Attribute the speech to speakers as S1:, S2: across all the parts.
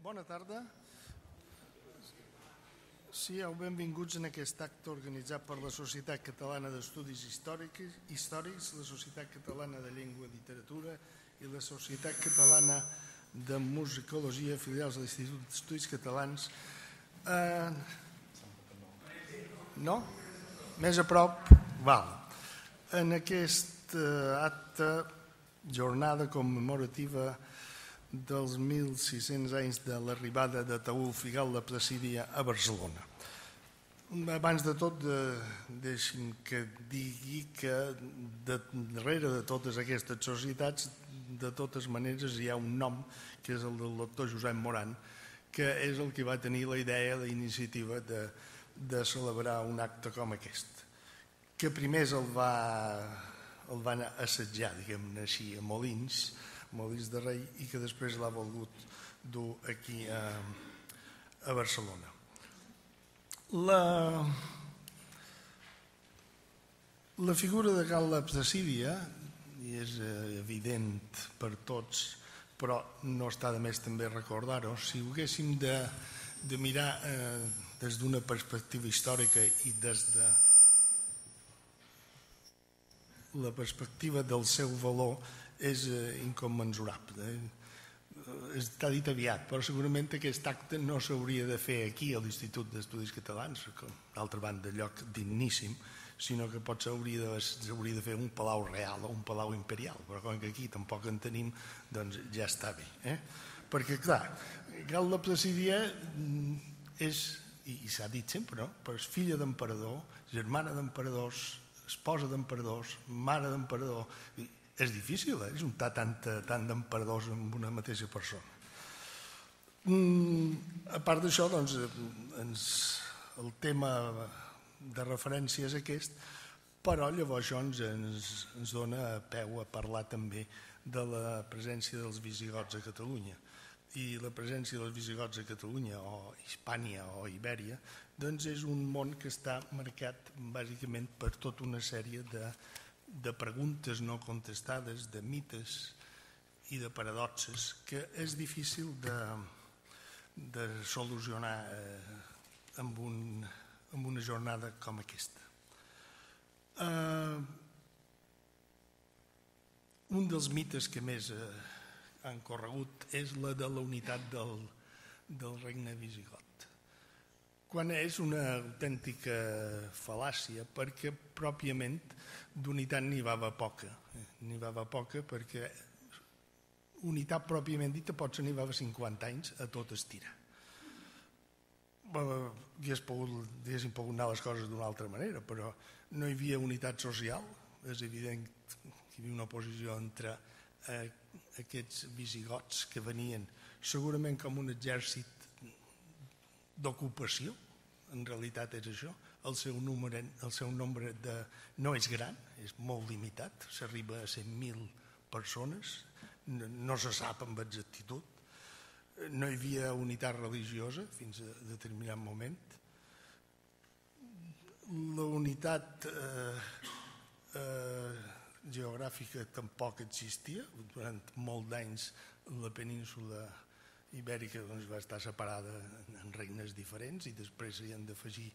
S1: Bona tarda. Sigueu benvinguts en aquest acte organitzat per la Societat Catalana d'Estudis Històrics, Històrics, la Societat Catalana de Llengua i Literatura i la Societat Catalana de Musicologia, filials de l'Institut d'Estudis Catalans. Eh, no? Més a prop? Val. En aquest eh, acte, jornada commemorativa dels 1.600 anys de l'arribada de Taúl Figal de Placidia a Barcelona. Abans de tot, de, deixin que digui que de, darrere de totes aquestes societats, de totes maneres, hi ha un nom, que és el del doctor Josep Moran, que és el que va tenir la idea, la iniciativa de, de celebrar un acte com aquest, que primer el va, el van assetjar, diguem-ne així, a Molins, Molins de Rei i que després l'ha volgut dur aquí a, a Barcelona. La, la figura de Gal·la Psacídia i és eh, evident per tots, però no està de més també recordar-ho, si ho haguéssim de, de mirar eh, des d'una perspectiva històrica i des de la perspectiva del seu valor és eh, incommensurable. Eh? Està dit aviat, però segurament aquest acte no s'hauria de fer aquí a l'Institut d'Estudis Catalans, d'altra banda, lloc digníssim, sinó que potser hauria de, s'hauria de fer un palau real o un palau imperial, però com que aquí tampoc en tenim, doncs ja està bé. Eh? Perquè, clar, Gal de Placidia mm, és, i, i s'ha dit sempre, no? però és filla d'emperador, germana d'emperadors, esposa d'emperadors, mare d'emperador, és difícil, eh? juntar tant, tant d'emperadors en una mateixa persona. Mm, a part d'això, doncs, ens, el tema de referència és aquest, però llavors això ens, ens, ens dona peu a parlar també de la presència dels visigots a Catalunya. I la presència dels visigots a Catalunya, o Hispània o Ibèria, doncs és un món que està marcat bàsicament per tota una sèrie de de preguntes no contestades, de mites i de paradoxes que és difícil de, de solucionar eh, amb, un, amb una jornada com aquesta. Eh, un dels mites que més eh, han corregut és la de la unitat del, del regne visigot quan és una autèntica fal·làcia perquè pròpiament d'unitat n'hi va haver poca. N'hi va haver poca perquè unitat pròpiament dita potser n'hi va haver 50 anys a tot estirar. Hagués pogut, pogut anar les coses d'una altra manera, però no hi havia unitat social. És evident que hi havia una oposició entre eh, aquests visigots que venien segurament com un exèrcit d'ocupació, en realitat és això, el seu, número, el seu nombre de, no és gran, és molt limitat, s'arriba a 100.000 persones, no, no se sap amb exactitud, no hi havia unitat religiosa fins a determinat moment, la unitat eh, eh, geogràfica tampoc existia, durant molt d'anys la península ibèrica doncs, va estar separada en regnes diferents i després hi han d'afegir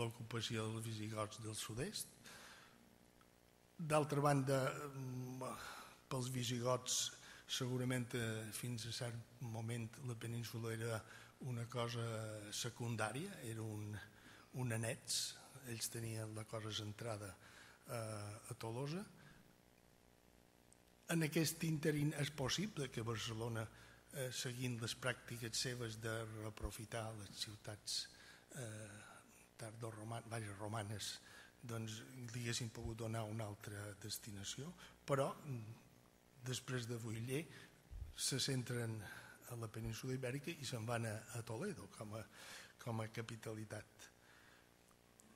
S1: l'ocupació dels visigots del sud-est. D'altra banda, mm, pels visigots segurament eh, fins a cert moment la península era una cosa secundària, era un, un anets, ells tenien la cosa centrada eh, a Tolosa. En aquest interín és possible que Barcelona eh, seguint les pràctiques seves de reprofitar les ciutats eh, tardoromanes, vaja, romanes, doncs li haguessin pogut donar una altra destinació, però després de Vuiller se centren a la península ibèrica i se'n van a, a Toledo com a, com a capitalitat.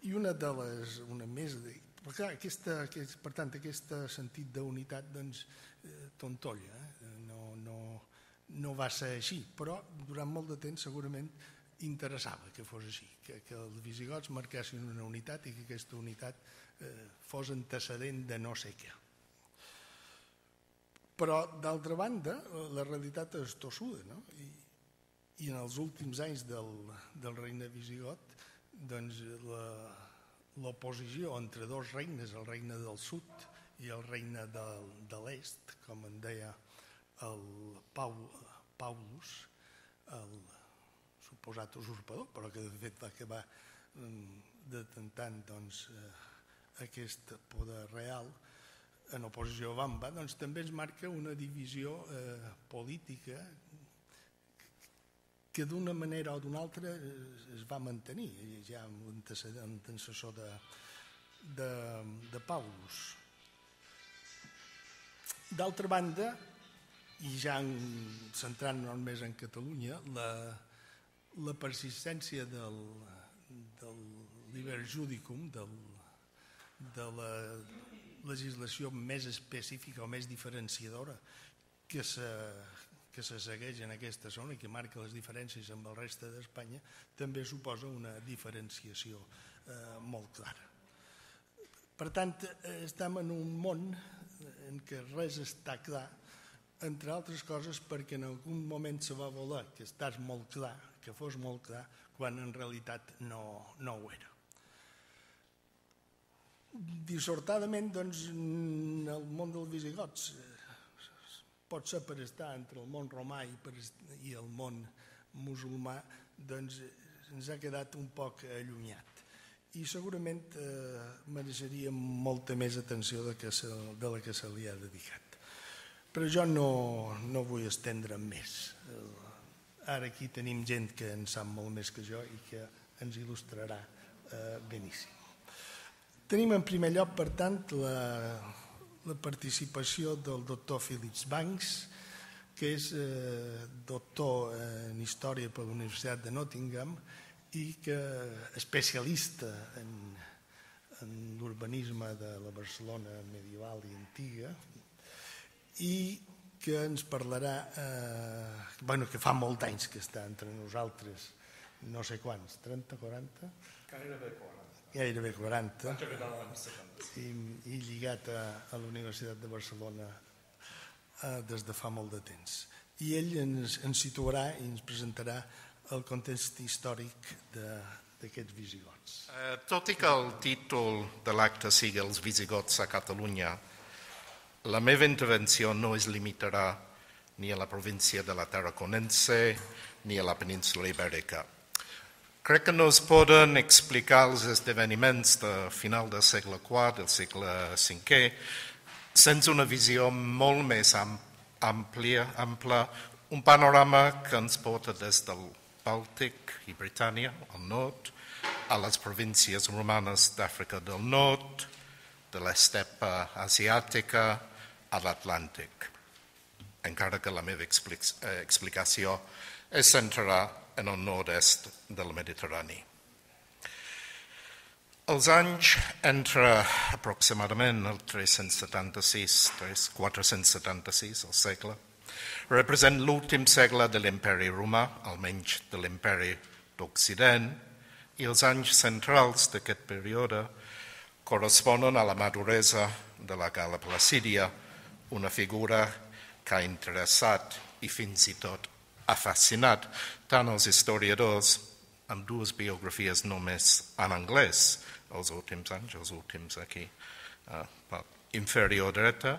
S1: I una de les, una més, de, clar, aquesta, aquest, per tant, aquest sentit d'unitat doncs, eh, tontolla, eh? No, va ser així, però durant molt de temps segurament interessava que fos així, que, que els visigots marquessin una unitat i que aquesta unitat eh, fos antecedent de no sé què. Però, d'altra banda, la realitat és tossuda, no? I, i en els últims anys del, del regne visigot doncs l'oposició entre dos regnes, el regne del sud i el regne de, de l'est, com en deia el Paul, Paulus, el suposat usurpador, però que de fet va acabar mm, detentant doncs, eh, aquest poder real en oposició a Bamba, doncs també ens marca una divisió eh, política que d'una manera o d'una altra es va mantenir, ja amb l'antecessor de, de, de Paulus. D'altra banda, i ja centrant-nos més en Catalunya, la, la persistència del, del liber judicum, del, de la legislació més específica o més diferenciadora que se, que se segueix en aquesta zona i que marca les diferències amb el reste d'Espanya, també suposa una diferenciació eh, molt clara. Per tant, eh, estem en un món en què res està clar, entre altres coses perquè en algun moment se va voler que estàs molt clar, que fos molt clar, quan en realitat no, no ho era. Dissortadament doncs, el món dels visigots eh, pot ser per estar entre el món romà i, per, i el món musulmà doncs ens ha quedat un poc allunyat. I segurament eh, mereixeria molta més atenció de, que se, de la que se li ha dedicat però jo no, no vull estendre més. Eh, ara aquí tenim gent que en sap molt més que jo i que ens il·lustrarà eh, beníssim. Tenim en primer lloc, per tant, la, la participació del doctor Philips Banks, que és eh, doctor en Història per la Universitat de Nottingham i que especialista en, en l'urbanisme de la Barcelona medieval i antiga i que ens parlarà, eh, bueno, que fa molt anys que està entre nosaltres, no sé quants, 30, 40?
S2: Gairebé 40
S1: gairebé 40, i, i lligat a, a la Universitat de Barcelona eh, des de fa molt de temps. I ell ens, ens situarà i ens presentarà el context històric d'aquests visigots.
S3: Eh, tot i que el títol de l'acte sigui els visigots a Catalunya, la meva intervenció no es limitarà ni a la província de la Tarraconense ni a la península ibèrica. Crec que no es poden explicar els esdeveniments de final del segle IV, del segle V, sense una visió molt més àmplia, ampla, un panorama que ens porta des del Bàltic i Britània, al nord, a les províncies romanes d'Àfrica del Nord, de l'estepa asiàtica a l'Atlàntic, encara que la meva eh, explicació es centrarà en el nord-est del Mediterrani. Els anys entre aproximadament el 376, 476, el segle, represent l'últim segle de l'imperi romà, almenys de l'imperi d'Occident, i els anys centrals d'aquest període corresponen a la maduresa de la Gala Placídia, una figura que ha interessat i fins i tot ha fascinat tant els historiadors amb dues biografies només en anglès els últims anys, els últims aquí, uh, inferior dreta,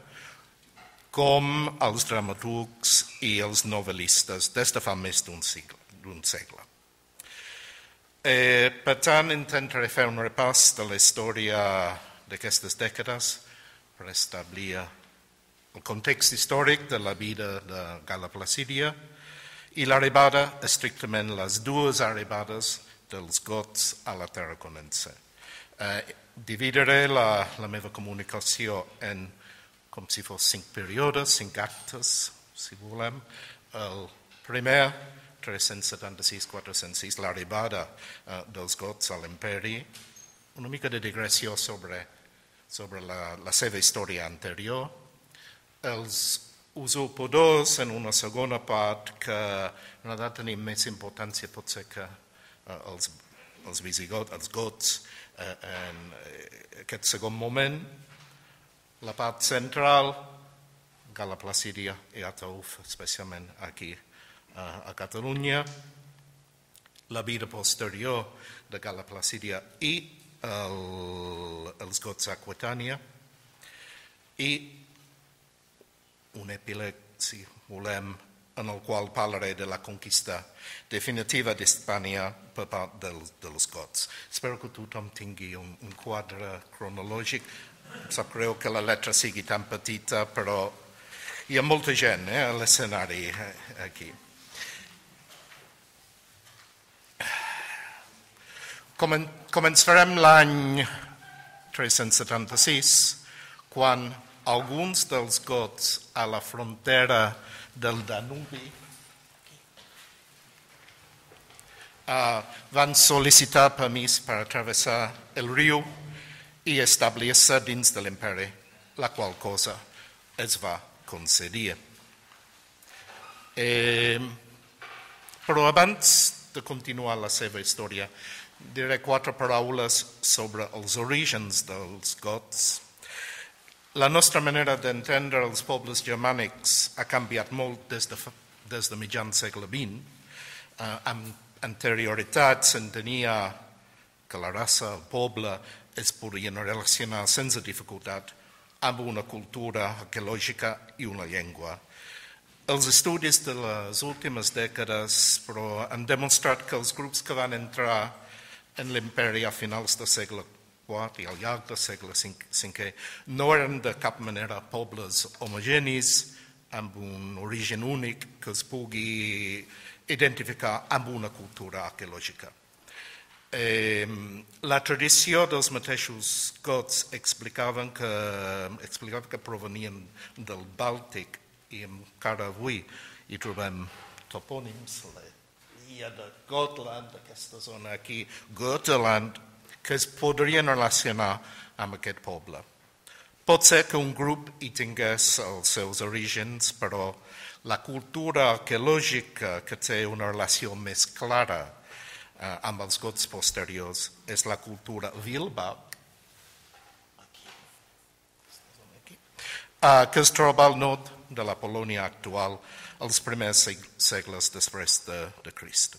S3: com els dramaturgs i els novel·listes des de fa més d'un segle. segle. Eh, per tant, intentaré fer un repàs de la història d'aquestes dècades per establir el context històric de la vida de Gala Placídia, i l'arribada, estrictament les dues arribades dels gots a la terra conense. Eh, dividiré la, la meva comunicació en com si fos cinc períodes, cinc actes, si volem. El primer, 376-406, l'arribada eh, dels gots a l'imperi, una mica de digressió sobre, sobre la, la seva història anterior, els usurpadors en una segona part que no ha de tenir més importància potser que eh, els, els visigots, els gots eh, en eh, aquest segon moment. La part central, Gala Placídia i Atauf, especialment aquí a Catalunya, la vida posterior de Gala Placidia i el, els gots a Aquitània i un epíleg, si volem, en el qual parlaré de la conquista definitiva d'Espanya per part dels, dels gots. Espero que tothom tingui un, un quadre cronològic. Em sap greu que la letra sigui tan petita, però hi ha molta gent eh, a l'escenari eh, aquí. Començarem l'any 376, quan alguns dels gots a la frontera del Danubi uh, van sol·licitar permís per travessar el riu i establir-se dins de l'imperi, la qual cosa es va concedir. Eh, però abans de continuar la seva història, diré quatre paraules sobre els orígens dels gots. La nostra manera d'entendre els pobles germànics ha canviat molt des de, des de mitjan segle XX. Uh, amb anterioritat s'entenia que la raça, el poble, es podien relacionar sense dificultat amb una cultura arqueològica i una llengua. Els estudis de les últimes dècades però han demostrat que els grups que van entrar en l'imperi a finals del segle IV i al llarg del segle V no eren de cap manera pobles homogenis amb un origen únic que es pugui identificar amb una cultura arqueològica. Eh, la tradició dels mateixos gots explicaven que, explicava que provenien del Bàltic i encara avui hi trobem topònims, la illa de Gotland, aquesta zona aquí, Götaland, que es podrien relacionar amb aquest poble. Pot ser que un grup hi tingués els seus orígens, però la cultura arqueològica que té una relació més clara eh, amb els gots posteriors és la cultura vilba, eh, que es troba al nord de la Polònia actual, els primers segles després de, de Crist.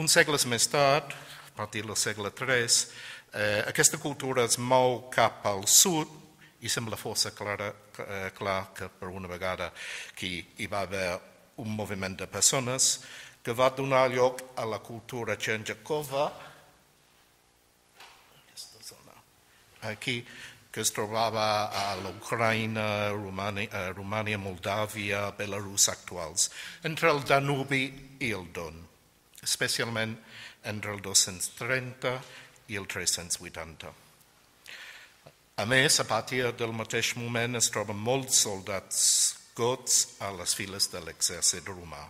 S3: Un segles més tard, a partir del segle III, eh, aquesta cultura es mou cap al sud i sembla força clara, eh, clar que per una vegada que hi va haver un moviment de persones que va donar lloc a la cultura Txernjakova, aquesta zona, aquí, que es trobava a l'Ucraïna, Romània, eh, Romània, Moldàvia, Belarus actuals, entre el Danubi i el Don, especialment entre el 230 i el 380. A més, a partir del mateix moment es troben molts soldats gots a les files de l'exèrcit romà.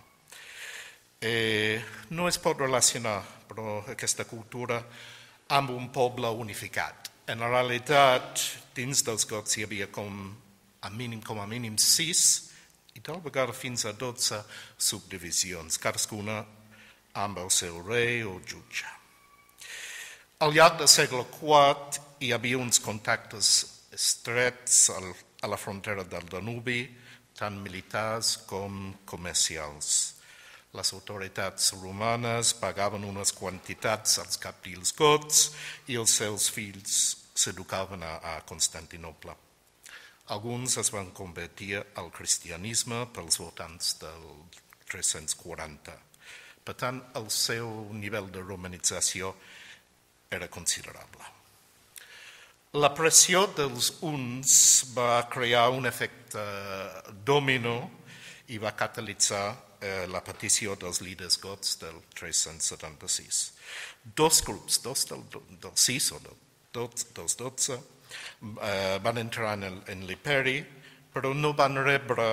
S3: Eh, no es pot relacionar, però, aquesta cultura amb un poble unificat. En realitat, dins dels gots hi havia com a mínim, com a mínim sis i tal vegada fins a 12 subdivisions, cadascuna amb el seu rei o jutge. Al llarg del segle IV hi havia uns contactes estrets a la frontera del Danubi, tant militars com comercials. Les autoritats romanes pagaven unes quantitats als capdils gots i els seus fills s'educaven a Constantinople. Alguns es van convertir al cristianisme pels votants del 340 per tant, el seu nivell de romanització era considerable. La pressió dels uns va crear un efecte domino i va catalitzar eh, la petició dels líders gots del 376. Dos grups, dos del, del 6 o del, dels 12, eh, van entrar en l'Iperi, però no van rebre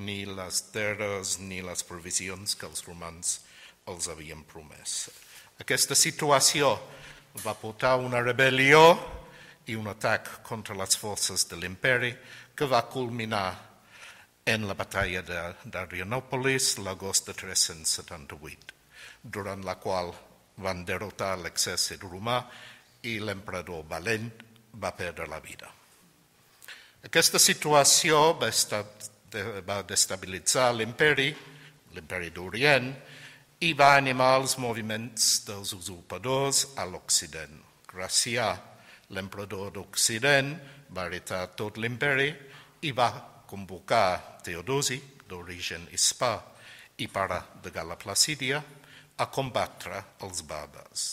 S3: ni les terres ni les provisions que els romans els havien promès. Aquesta situació va portar una rebel·lió i un atac contra les forces de l'imperi que va culminar en la batalla d'Adrianòpolis l'agost de 378, durant la qual van derrotar l'exèrcit romà i l'emperador Valent va perdre la vida. Aquesta situació va, va destabilitzar l'imperi l'imperi d'Orient, i va animar els moviments dels usurpadors a l'Occident. Gracià, l'emperador d'Occident, va heretar tot l'imperi i va convocar Teodosi, d'origen hispà i pare de Gala Placídia, a combatre els bàrbars.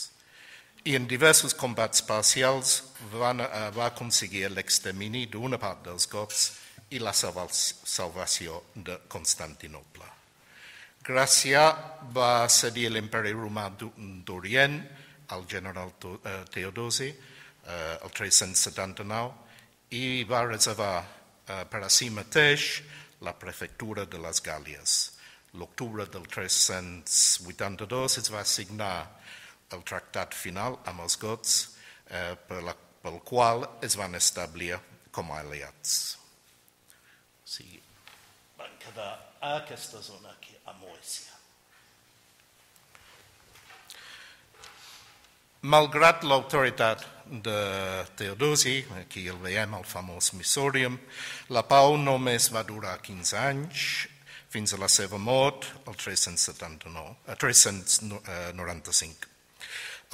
S3: I en diversos combats parcials van, uh, va aconseguir l'extermini d'una part dels gots i la salvació de Constantinople. Gràcia va cedir l'imperi romà d'Orient al general Teodosi el 379 i va reservar per a si mateix la prefectura de les Gàlies. L'octubre del 382 es va signar el tractat final amb els gots eh, per la, pel qual es van establir com a aliats. O sigui, van quedar a aquesta zona aquí, a Moèsia. Malgrat l'autoritat de Teodosi, aquí el veiem, el famós Missorium, la pau només va durar 15 anys, fins a la seva mort, el 379, 395.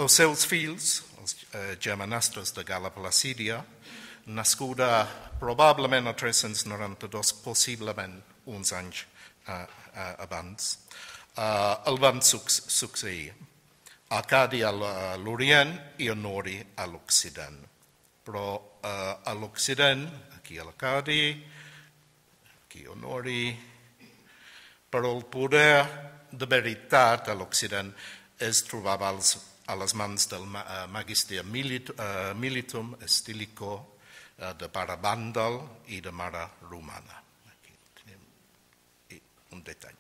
S3: Els seus fills, els eh, germanastres de Gala Placídia, nascuda probablement el 392, possiblement uns anys abans, uh, el van succeir. Acadi a l'Orient i Honori a l'Occident. Però uh, a l'Occident, aquí a l'Acadi, aquí Honori, però el poder de veritat a l'Occident es trobava als, a les mans del uh, magister milit, militum estilico de pare Vàndal i de mare romana. Un detall.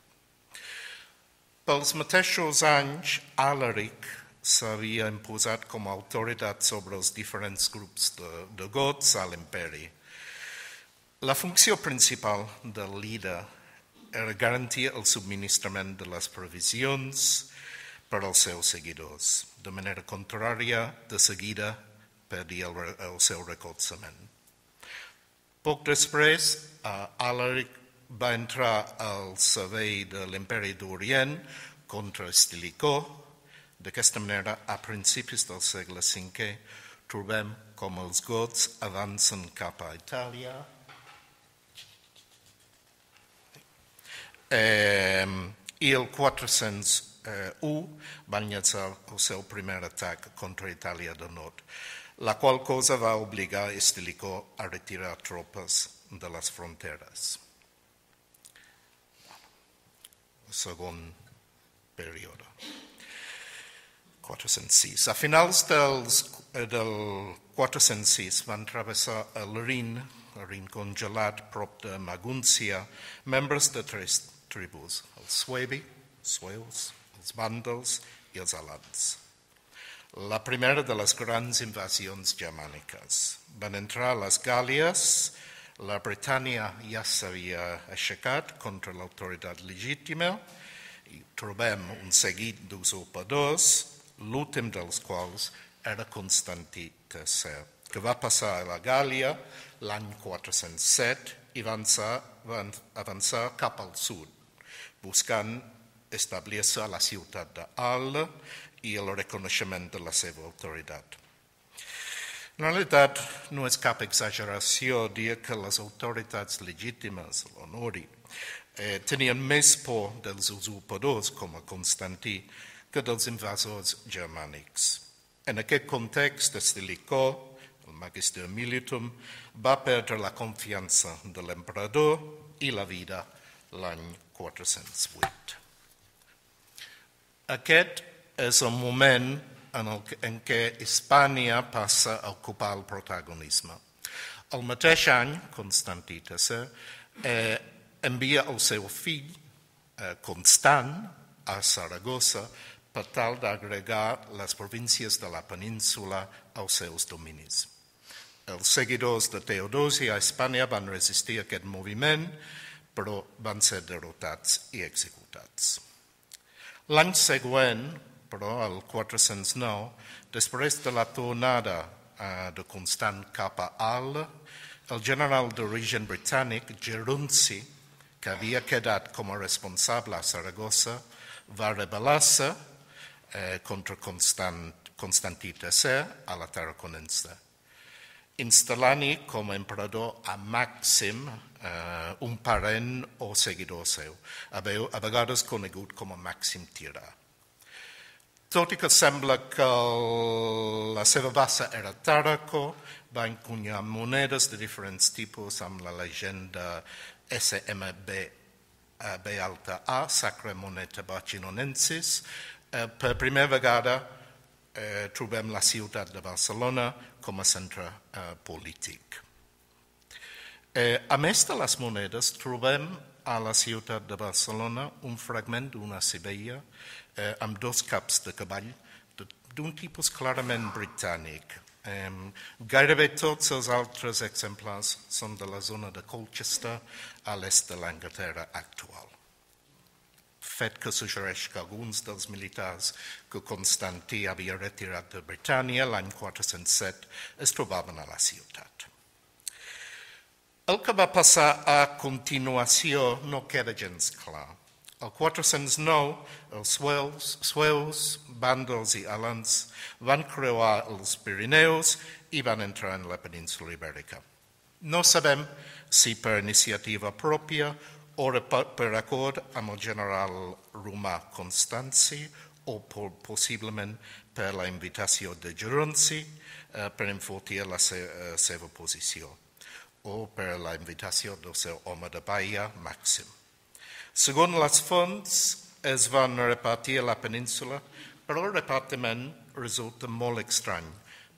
S3: Pels mateixos anys, Alaric s'havia imposat com a autoritat sobre els diferents grups de, de gots a l'imperi. La funció principal del líder era garantir el subministrament de les provisions per als seus seguidors, de manera contrària, de seguida perdia el, el seu recolzament. Poc després, Alaric va entrar al servei de l'imperi d'Orient contra Estilicó. D'aquesta manera, a principis del segle V, trobem com els gots avancen cap a Itàlia. Eh, I el 401 van llançar el seu primer atac contra Itàlia del Nord, la qual cosa va obligar Estilicó a retirar tropes de les fronteres segon període. 406. A finals dels, eh, del 406 van travessar el Rin, el Rin congelat prop de Magúncia, membres de tres tribus, els Suebi, Sueus, els Vàndals i els Alans. La primera de les grans invasions germàniques. Van entrar a les Gàlies, la Bretània ja s'havia aixecat contra l'autoritat legítima i trobem un seguit d'usurpadors, l'últim dels quals era Constantí III, que va passar a la Gàlia l'any 407 i va avançar, va avançar cap al sud, buscant establir-se a la ciutat d'Al i el reconeixement de la seva autoritat. En realitat, no és cap exageració dir que les autoritats legítimes, l'honori, eh, tenien més por dels usurpadors com a Constantí que dels invasors germànics. En aquest context, Estilicó, el Magister Militum, va perdre la confiança de l'emperador i la vida l'any 408. Aquest és el moment en, el, en què Hispània passa a ocupar el protagonisme. El mateix any, Constantí III eh, envia el seu fill eh, Constant a Saragossa per tal d'agregar les províncies de la península als seus dominis. Els seguidors de Teodosi a Espanya van resistir aquest moviment, però van ser derrotats i executats. L'any següent, però el 409, després de la tornada eh, de Constant cap a Al, el general d'origen britànic, Gerunci, que havia quedat com a responsable a Saragossa, va rebel·lar-se eh, contra Constant, Constantí III a la Tarraconense, instal·lant-hi com a emperador a Màxim, eh, un parent o seguidor seu, a vegades conegut com a Màxim Tirà. Tot i que sembla que la seva base era Tàraco, va encunyar monedes de diferents tipus amb la legenda SMB eh, B alta A, Sacra Moneta Barcelonensis. Eh, per primera vegada eh, trobem la ciutat de Barcelona com a centre eh, polític. Eh, a més de les monedes, trobem a la ciutat de Barcelona un fragment d'una cibella eh, amb dos caps de cavall d'un tipus clarament britànic. Eh, gairebé tots els altres exemplars són de la zona de Colchester, a l'est de l'Anglaterra actual. Fet que suggereix que alguns dels militars que Constantí havia retirat de Britània l'any 407 es trobaven a la ciutat. El que va passar a continuació no queda gens clar. El 409, els sueus, sueus bàndols i alans van creuar els Pirineus i van entrar en la península ibèrica. No sabem si per iniciativa pròpia o per acord amb el general romà Constanci o possiblement per la invitació de Geronci eh, per enfortir la eh, seva posició o per la invitació del seu home de Baia, Màxim. Segons les fonts, es van repartir a la península, però el repartiment resulta molt estrany,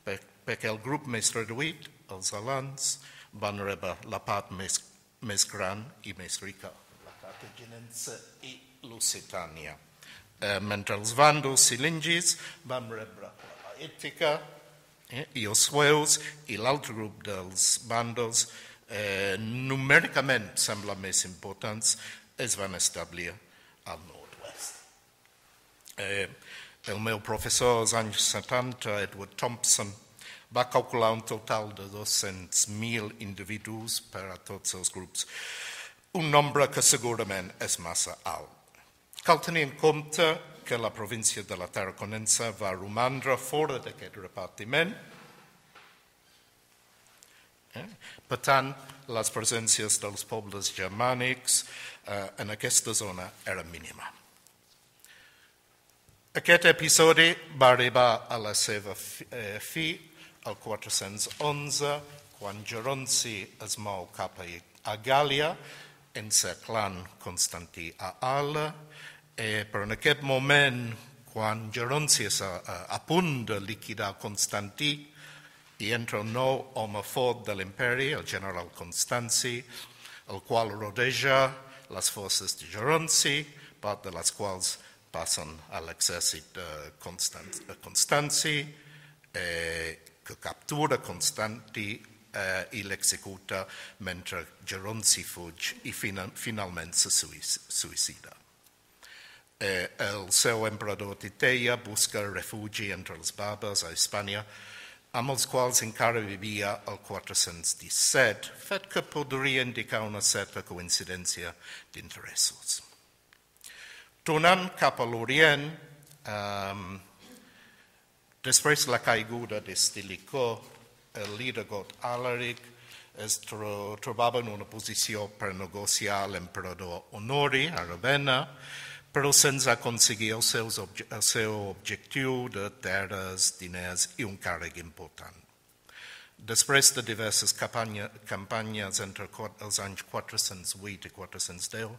S3: perquè el grup més reduït, els alans, van rebre la part més, més gran i més rica, la cartaginense i l'Occitània. Eh, mentre els vàndols cilingis van rebre la ètica eh, i els sueus i l'altre grup dels vàndols eh, numèricament sembla més importants, es van establir al nord-oest. Eh, el meu professor als anys 70, Edward Thompson, va calcular un total de 200.000 individus per a tots els grups, un nombre que segurament és massa alt. Cal tenir en compte que la província de la Tarraconense va romandre fora d'aquest repartiment. Eh? Per tant, les presències dels pobles germànics eh, en aquesta zona eren mínima. Aquest episodi va arribar a la seva fi, eh, fi el 411, quan Geronci es mou cap a Gàlia, encerclant Constantí a Ala, eh, però en aquest moment, quan Geronci és a, a, a punt de liquidar Constantí, i entra un nou home fort de l'imperi, el general Constanci, el qual rodeja les forces de Geronci, part de les quals passen a l'exèrcit de Constanci, eh, que captura Constanti eh, i l'executa mentre Geronci fuig i final, finalment se suïcida. Eh, el seu emperador Titeia busca refugi entre els bàrbars a Espanya, amb els quals encara vivia el 417, fet que podria indicar una certa coincidència d'interessos. Tornant cap a l'Orient, eh, Després la caiguda de Stilicó, el líder got Alaric es tro trobava en una posició per negociar l'emperador Honori a Ravenna, però sense aconseguir el, seus el seu objectiu de terres, diners i un càrrec important. Després de diverses campanya, campanyes entre els anys 408 i 410,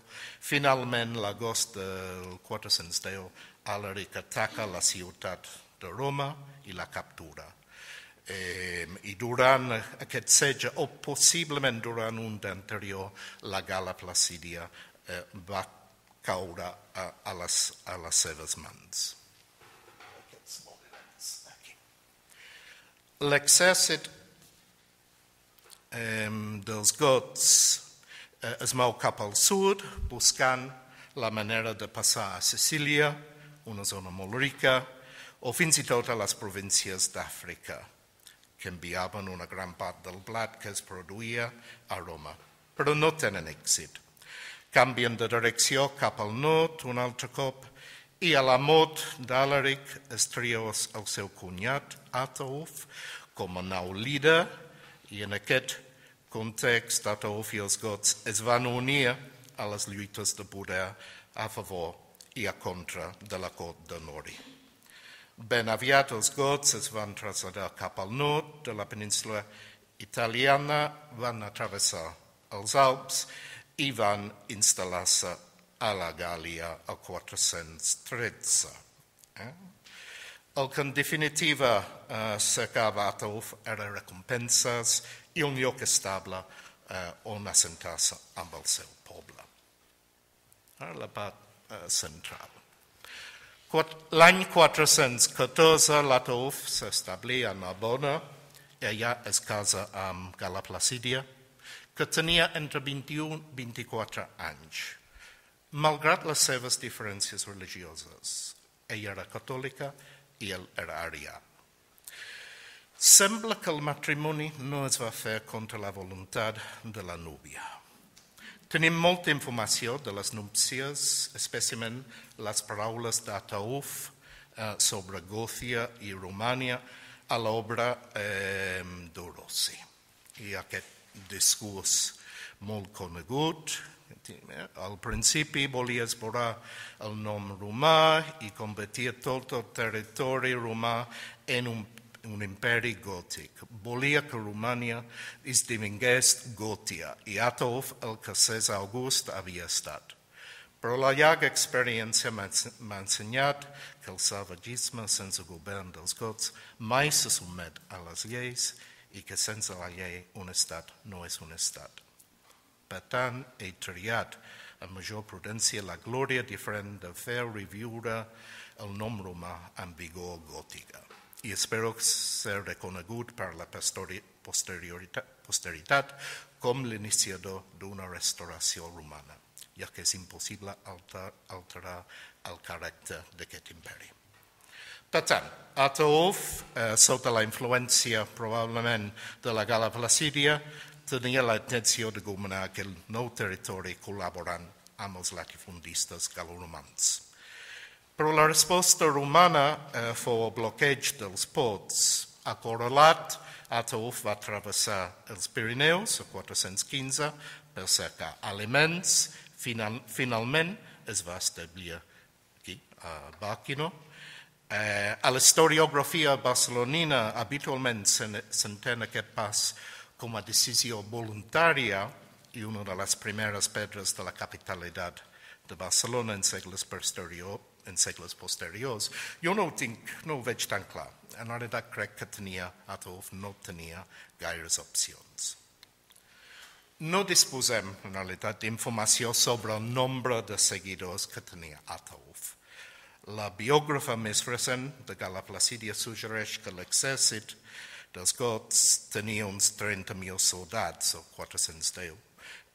S3: finalment, l'agost del 410, Alaric ataca la ciutat de Roma i la captura. Eh, I durant aquest setge, o possiblement durant un d'anterior, la Gala Placidia eh, va caure a, a, les, a les seves mans. L'exèrcit eh, dels gots eh, es mou cap al sud buscant la manera de passar a Sicília, una zona molt rica, o fins i tot a les províncies d'Àfrica, que enviaven una gran part del blat que es produïa a Roma, però no tenen èxit. Canvien de direcció cap al nord un altre cop i a la mort d'Alaric es tria el seu cunyat, Atauf, com a nou líder i en aquest context Atauf i els gots es van unir a les lluites de poder a favor i a contra de la cort de Nori. Ben aviat els gots es van traslladar cap al nord de la península italiana, van atravessar els Alps i van instal·lar-se a la Gàlia al 413. Eh? El que en definitiva eh, cercava Atauf era recompenses i un lloc estable eh, on assentar-se amb el seu poble. Eh, la part eh, central. L'any 414 l'Atauf s'establí a Narbona, ella es casa amb Gala Placidia, que tenia entre 21 i 24 anys. Malgrat les seves diferències religioses, ella era catòlica i ell era arià. Sembla que el matrimoni no es va fer contra la voluntat de la núvia. Tenim molta informació de les núpcies, especialment les paraules d'Atauf eh, sobre Gòcia i Romània a l'obra eh, d'Orossi. I aquest discurs molt conegut, al principi volia esborrar el nom romà i convertir tot el territori romà en un un imperi gòtic. Volia que Romània esdevingués Gòtia i Atov el que César August havia estat. Però la llarga experiència m'ha ensenyat que el salvagisme sense govern dels gots mai se somet a les lleis i que sense la llei un estat no és un estat. Per tant, he triat amb major prudència la glòria diferent de fer reviure el nom romà en vigor gòtica i espero ser reconegut per la posteritat com l'iniciador d'una restauració romana, ja que és impossible alterar el caràcter d'aquest imperi. Per tant, Atauf, eh, sota la influència probablement de la Gala Placídia, tenia la intenció de governar aquell nou territori col·laborant amb els latifundistes galoromans. Però la resposta romana eh, fou el bloqueig dels ports. A Correlat, Atauf va travessar els Pirineus a 415 per cercar aliments. Final, finalment es va establir aquí, a Bàquino. Eh, a l'historiografia barcelonina habitualment s'entén aquest pas com a decisió voluntària i una de les primeres pedres de la capitalitat de Barcelona en segles posteriors en segles posteriors, jo no ho, tinc, no ho veig tan clar. En realitat crec que tenia, Adolf no tenia gaires opcions. No disposem, en realitat, d'informació sobre el nombre de seguidors que tenia Adolf. La biògrafa més recent de Gala Placidia suggereix que l'exèrcit dels gots tenia uns 30.000 soldats, o 410,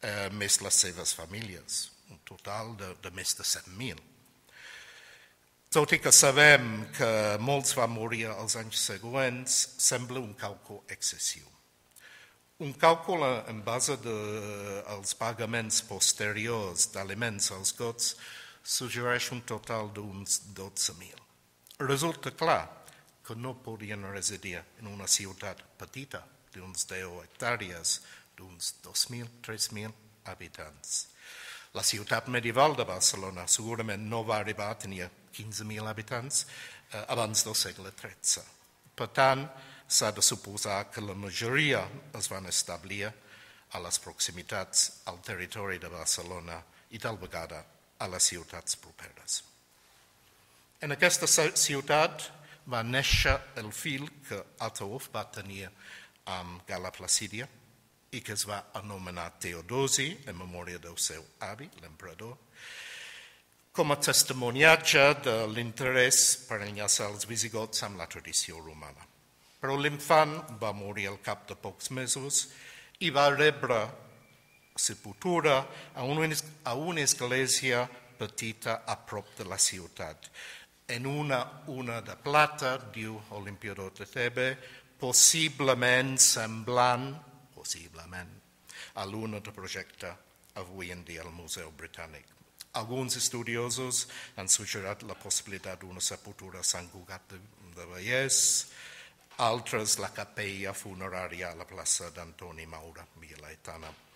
S3: eh, més les seves famílies, un total de, de més de 100.000. Tot i que sabem que molts van morir els anys següents, sembla un càlcul excessiu. Un càlcul en base dels de, pagaments posteriors d'aliments als gots suggereix un total d'uns 12.000. Resulta clar que no podien residir en una ciutat petita d'uns 10 hectàrees, d'uns 2.000, 3.000 habitants. La ciutat medieval de Barcelona segurament no va arribar a tenir 15.000 habitants eh, abans del segle XIII. Per tant, s'ha de suposar que la majoria es van establir a les proximitats al territori de Barcelona i tal vegada a les ciutats properes. En aquesta ciutat va néixer el fill que Atauf va tenir amb Gala Placídia i que es va anomenar Teodosi en memòria del seu avi, l'emperador, com a testimoniatge de l'interès per enllaçar els visigots amb la tradició romana. Però l'infant va morir al cap de pocs mesos i va rebre sepultura a una, a una església petita a prop de la ciutat. En una una de plata, diu l'imperador de Tebe, possiblement semblant, possiblement, a l'una de projecte avui en dia al Museu Britànic. Alguns estudiosos han suggerit la possibilitat d'una sepultura a Sant Cugat de, de Vallès, altres la capella funerària a la plaça d'Antoni Maura, Via Laetana.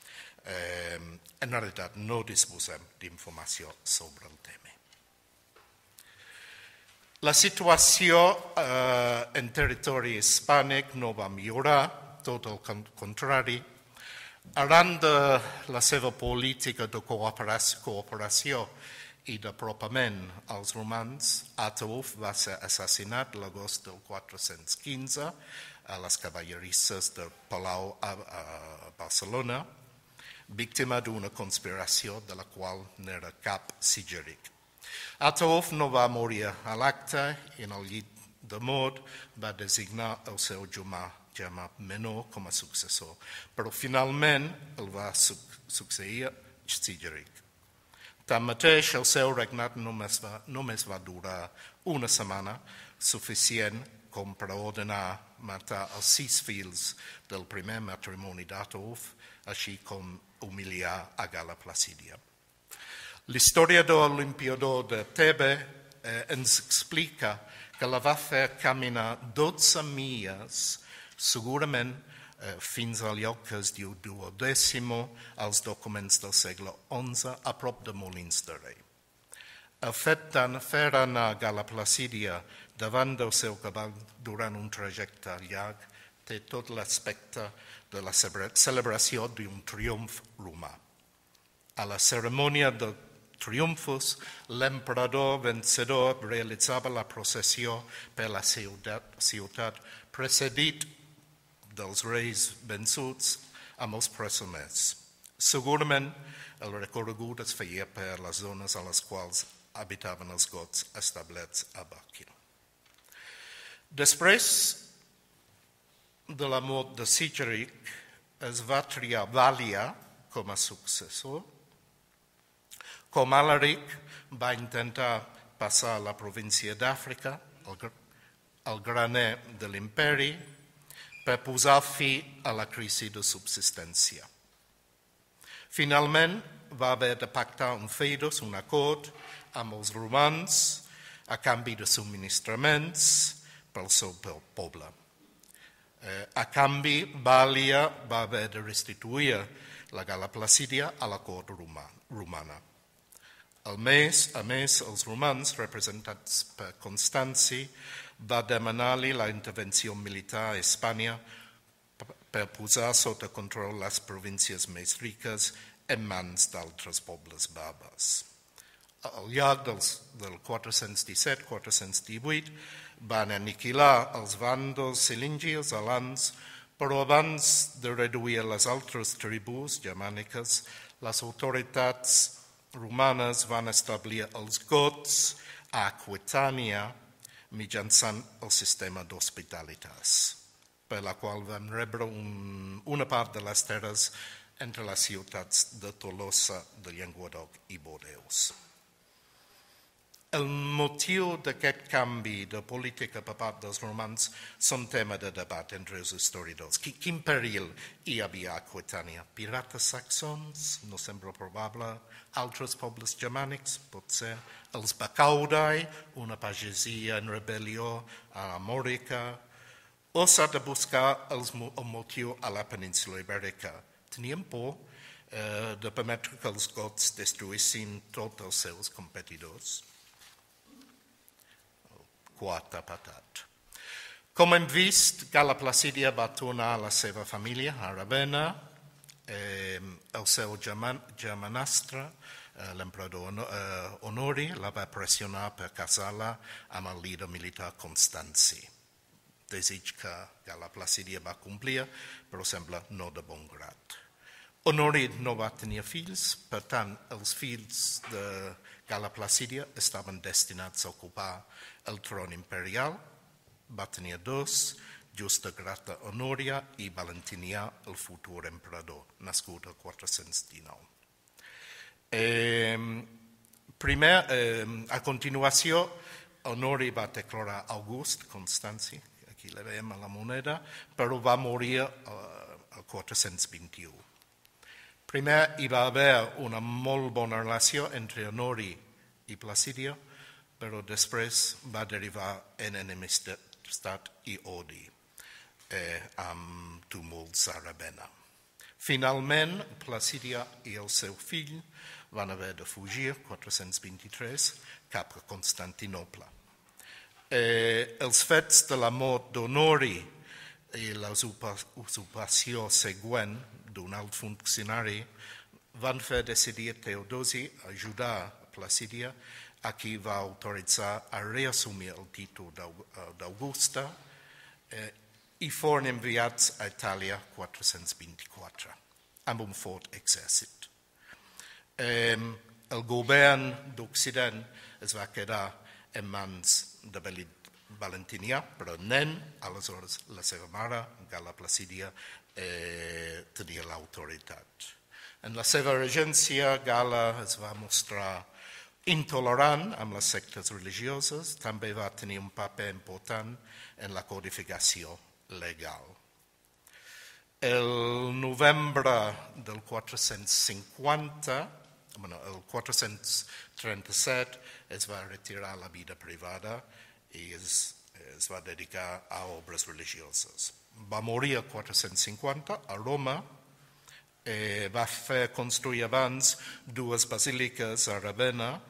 S3: Eh, en realitat no disposem d'informació sobre el tema. La situació eh, en territori hispànic no va millorar, tot el contrari, Arran de la seva política de cooperació, i d'apropament als romans, Atauf va ser assassinat l'agost del 415 a les cavallerisses del Palau a, a Barcelona, víctima d'una conspiració de la qual n'era cap sigeric. Atauf no va morir a l'acte i en el llit de mort va designar el seu germà germà menor com a successor, però finalment el va succeir Sigeric. Tanmateix, el seu regnat només va, només va durar una setmana, suficient com per ordenar sis fills del primer matrimoni d'Atauf, així com humiliar a Gala Placidia. L'història de l'Olimpiador de Tebe eh, ens explica que la va fer caminar 12 milles segurament eh, fins al lloc que es diu duodècimo als documents del segle XI a prop de Molins de Rei. El fet de fer anar Gala Placidia davant del seu cavall durant un trajecte llarg té tot l'aspecte de la celebració d'un triomf romà. A la cerimònia de triomfos, l'emperador vencedor realitzava la processió per la ciutat, ciutat precedit dels reis vençuts amb els presoners. Segurament el recorregut es feia per les zones a les quals habitaven els gots establerts a Bàquil. Després de la mort de Sigeric, es va triar Vàlia com a successor. Com Alaric va intentar passar a la província d'Àfrica, el graner de l'imperi, per posar fi a la crisi de subsistència. Finalment, va haver de pactar un feidos, un acord, amb els romans a canvi de subministraments pel seu poble. Eh, a canvi, Bàlia va haver de restituir la Gala Placidia a la cort romana. El mes, a més, els romans, representats per Constanci, va demanar-li la intervenció militar a Espanya per posar sota control les províncies més riques en mans d'altres pobles bàrbars. Al llarg dels, del 417-418 van aniquilar els vàndols cilíngils alans, però abans de reduir les altres tribus germàniques, les autoritats romanes van establir els gots a Aquitània, mitjançant el sistema d'hospitalitats, per la qual vam rebre un, una part de les terres entre les ciutats de Tolosa, de Llenguadoc i Bordeus. El motiu d'aquest canvi de política per part dels romans són tema de debat entre els historiadors. Quin perill hi havia a Aquitània? Pirates saxons? No sembla probable. Altres pobles germànics? Potser. Els Bacaudai, una pagesia en rebel·lió a Amòrica? O s'ha de buscar el motiu a la península ibèrica? Tenien por eh, de permetre que els gots destruïssin tots els seus competidors? Quota patat. Com hem vist, Gala Placidia va tornar a la seva família, a Ravenna, eh, el seu german, germanastre, eh, l'emperador eh, Honori, la va pressionar per casar-la amb el líder militar Constanci. Desig que Gala Placidia va complir, però sembla no de bon grat. Honori no va tenir fills, per tant, els fills de Gala Placidia estaven destinats a ocupar el tron imperial, va tenir dos, Justa Grata Honoria i Valentinià, el futur emperador, nascut el 419. Eh, primer, eh, a continuació, Honori va declarar August Constanci, aquí la veiem a la moneda, però va morir eh, el 421. Primer, hi va haver una molt bona relació entre Honori i Placidia, però després va derivar en enemistat i odi eh, amb tumults a. Finalment, Placidia i el seu fill van haver de fugir, 423, cap a Constantinople. Eh, els fets de la mort d'Honori i la usurpació següent d'un alt funcionari van fer decidir Teodosi ajudar Placidia a qui va autoritzar a reassumir el títol d'Augusta eh, i foren enviats a Itàlia 424 amb un fort exèrcit. Eh, el govern d'Occident es va quedar en mans de Valentinià, però nen, aleshores la seva mare, Gala Placidia, eh, tenia l'autoritat. En la seva regència, Gala es va mostrar intolerant amb les sectes religioses, també va tenir un paper important en la codificació legal. El novembre del 450, bueno, el 437, es va retirar la vida privada i es, es va dedicar a obres religioses. Va morir el 450 a Roma, eh, va fer construir abans dues basíliques a Ravenna,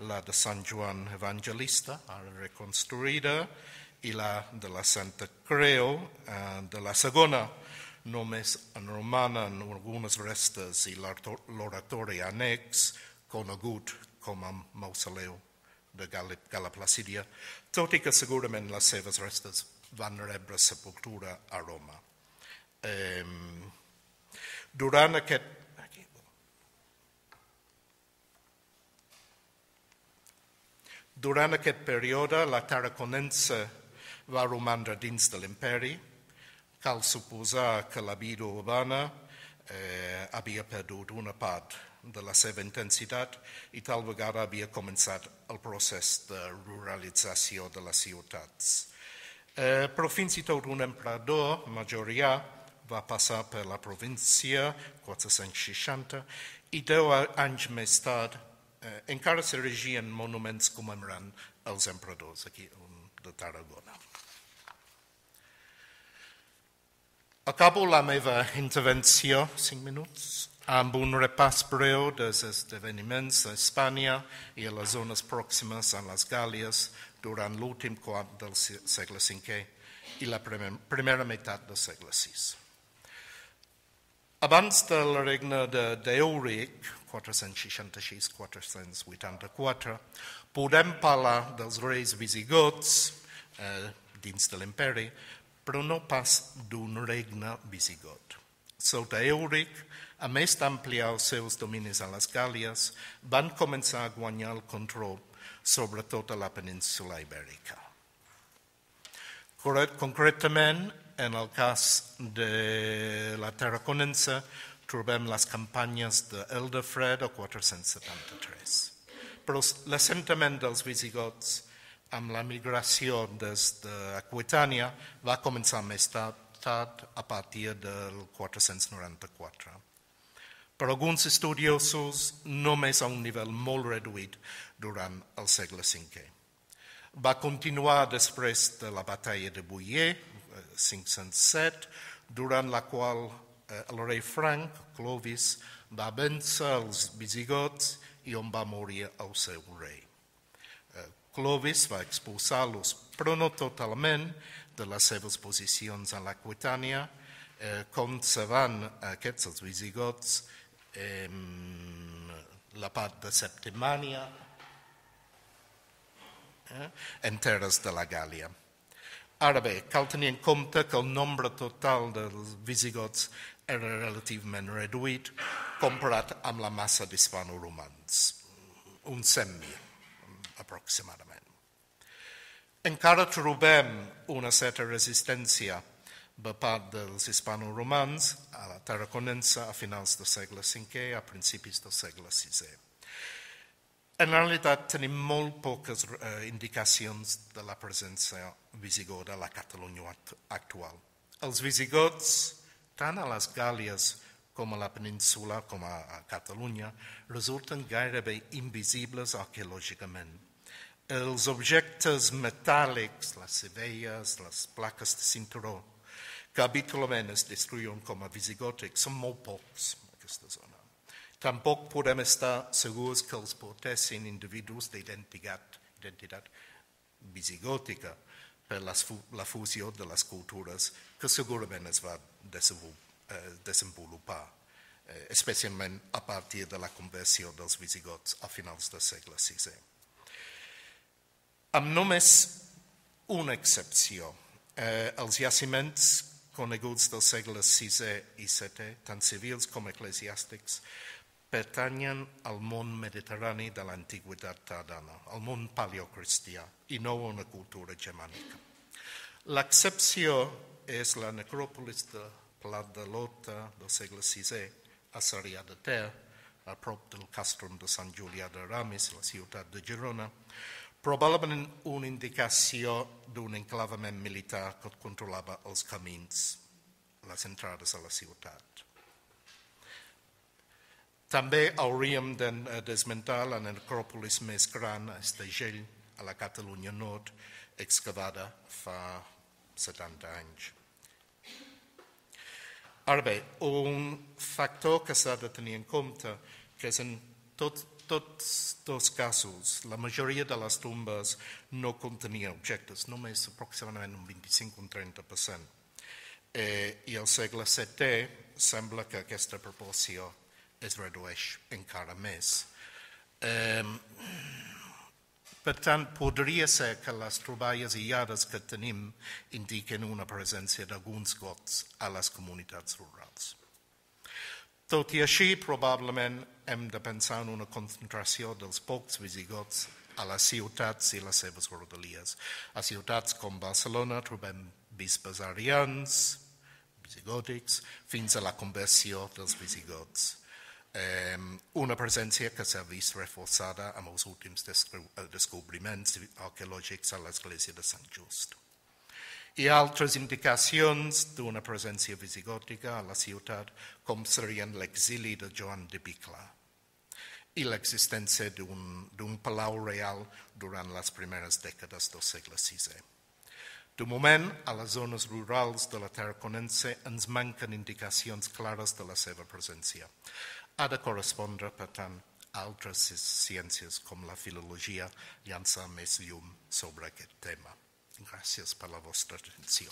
S3: la de Sant Joan Evangelista, ara reconstruïda, i la de la Santa Creu, eh, de la segona, només en romanen algunes restes i l'oratori annex, conegut com a mausoleu de Gala Placidia, tot i que segurament les seves restes van rebre sepultura a Roma. Eh, durant aquest Durant aquest període, la Tarraconense va romandre dins de l'imperi. Cal suposar que la vida urbana eh, havia perdut una part de la seva intensitat i tal vegada havia començat el procés de ruralització de les ciutats. Eh, però fins i tot un emperador majorià va passar per la província 460 i deu anys més tard eh, encara s'erigien monuments commemorant els emperadors aquí de Tarragona. Acabo la meva intervenció, cinc minuts, amb un repàs breu dels esdeveniments a Espanya i a les zones pròximes a les Gàlies durant l'últim quart del segle V i la primera meitat del segle VI. Abans del regne de Deuric, 466-484, podem parlar dels reis visigots eh, dins de l'imperi, però no pas d'un regne visigot. Sota Euric, a més d'ampliar els seus dominis a les Gàlies, van començar a guanyar el control sobre tota la península ibèrica. Concretament, en el cas de la Tarraconense, trobem les campanyes d'Eldefred a 473. Però l'assentament dels visigots amb la migració des d'Aquitània va començar més tard, a partir del 494. Per alguns estudiosos, només a un nivell molt reduït durant el segle V. Va continuar després de la batalla de Bouyer, 507, durant la qual eh, el rei Franc, Clovis, va vèncer els visigots i on va morir el seu rei. Clovis va expulsar-los, però no totalment, de les seves posicions a eh, com se van aquests, els visigots, eh, la part de Septimània, eh, en terres de la Gàlia. Ara bé, cal tenir en compte que el nombre total dels visigots era relativament reduït comparat amb la massa d'hispanoromans, un 100.000 aproximadament. Encara trobem una certa resistència per part dels hispanoromans a la Tarraconense a finals del segle V a principis del segle VI. En realitat tenim molt poques eh, indicacions de la presència visigoda a la Catalunya actual. Els visigots, tant a les Gàlies com a la península, com a, Catalunya, resulten gairebé invisibles arqueològicament. Els objectes metàl·lics, les civelles, les plaques de cinturó, que habitualment es destruïen com a visigòtics, són molt pocs en aquesta zona. Tampoc podem estar segurs que els portessin individus d'identitat identitat visigòtica per la fusió de les cultures que segurament es va desenvolupar, eh, especialment a partir de la conversió dels visigots a finals del segle VI. Amb només una excepció, eh, els jaciments coneguts del segle VI i VII, tant civils com eclesiàstics, pertanyen al món mediterrani de l'antiguitat tardana, al món paleocristià, i no a una cultura germànica. L'excepció és la necròpolis de Plat de Lota del segle VI a Sarrià de Ter, a prop del castrum de Sant Julià de Ramis, la ciutat de Girona, probablement una indicació d'un enclavament militar que controlava els camins, les entrades a la ciutat. També hauríem d'esmentar la necròpolis més gran a Estegell, a la Catalunya Nord, excavada fa 70 anys. Ara bé, un factor que s'ha de tenir en compte, que és en tot, tots dos casos, la majoria de les tombes no contenia objectes, només aproximadament un 25 o un 30%. Eh, I al segle VII sembla que aquesta proporció es redueix encara més. Eh, per tant, podria ser que les troballes aïllades que tenim indiquen una presència d'alguns gots a les comunitats rurals. Tot i així, probablement hem de pensar en una concentració dels pocs visigots a les ciutats i les seves rodalies. A ciutats com Barcelona trobem bisbes arians, visigòtics, fins a la conversió dels visigots una presència que s'ha vist reforçada amb els últims eh, descobriments arqueològics a l'església de Sant Just. Hi ha altres indicacions d'una presència visigòtica a la ciutat, com serien l'exili de Joan de Bicla i l'existència d'un palau real durant les primeres dècades del segle VI. De moment, a les zones rurals de la Tarraconense ens manquen indicacions clares de la seva presència ha de correspondre, per tant, a altres ciències com la filologia llançar més llum sobre aquest tema. Gràcies per la vostra atenció.